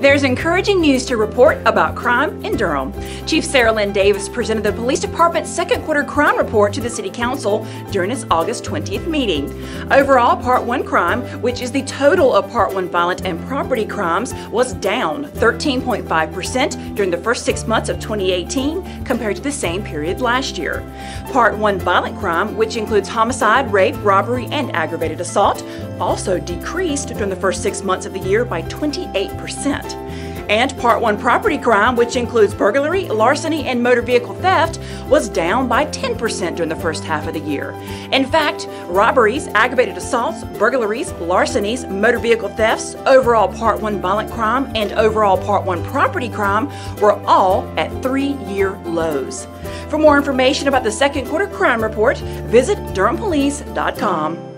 There's encouraging news to report about crime in Durham. Chief Cerelyn Davis presented the Police Department's second quarter crime report to the City Council during its August 20th meeting. Overall, Part 1 crime, which is the total of Part 1 violent and property crimes, was down 13.5% during the first six months of 2018 compared to the same period last year. Part 1 violent crime, which includes homicide, rape, robbery, and aggravated assault, also decreased during the first six months of the year by 28%. And Part 1 property crime, which includes burglary, larceny, and motor vehicle theft, was down by 10% during the first half of the year. In fact, robberies, aggravated assaults, burglaries, larcenies, motor vehicle thefts, overall Part 1 violent crime, and overall Part 1 property crime were all at three year lows. For more information about the second quarter crime report, visit DurhamPolice.com.